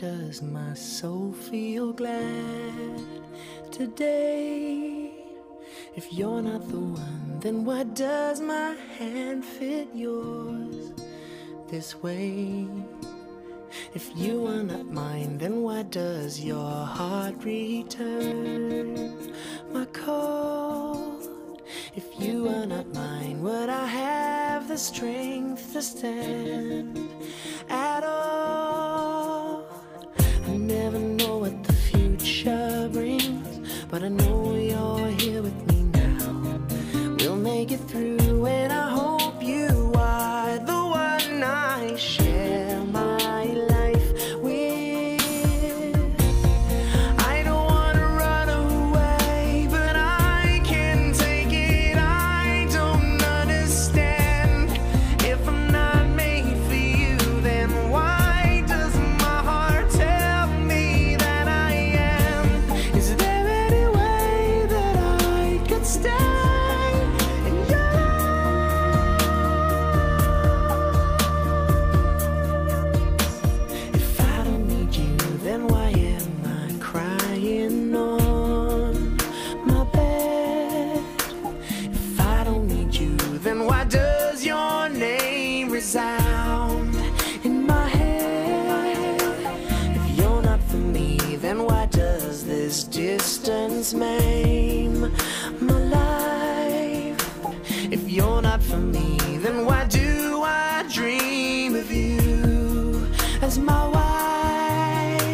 does my soul feel glad today? If you're not the one, then why does my hand fit yours this way? If you are not mine, then why does your heart return my call? If you are not mine, would I have the strength to stand but I know you're here with me now. We'll make it through, and I hope as my wife?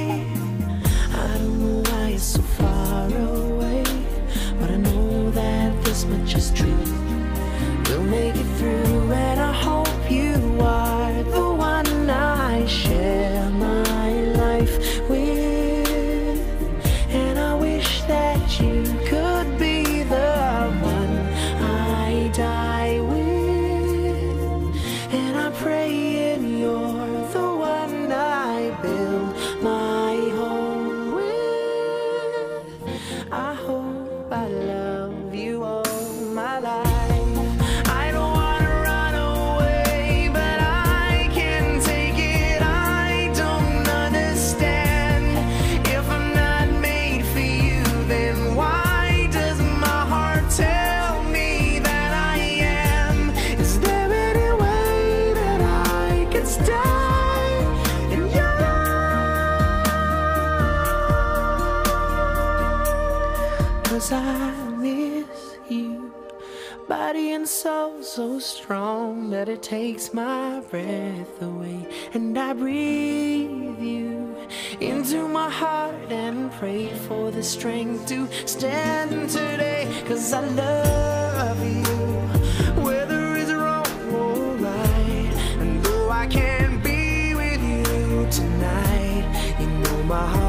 I don't know why it's so far away, but I know that this much is true. Cause I miss you. Body and soul so strong That it takes my breath away. And I breathe you Into my heart and pray For the strength to stand today. Cause I love you Whether it's wrong or right. And though I can't be with you tonight You know my heart